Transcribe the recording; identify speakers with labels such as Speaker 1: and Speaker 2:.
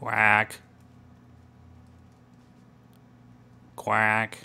Speaker 1: Quack. Quack.